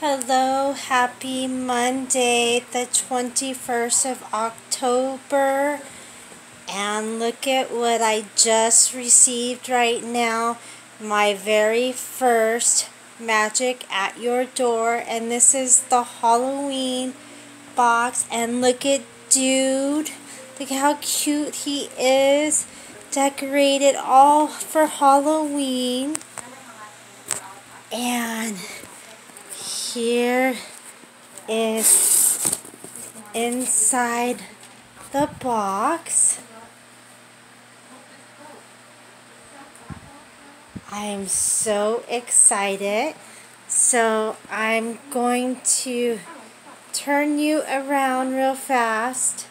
Hello, happy Monday, the 21st of October. And look at what I just received right now. My very first Magic at Your Door. And this is the Halloween box. And look at Dude. Look how cute he is. Decorated all for Halloween. And here is inside the box. I am so excited. So I'm going to turn you around real fast.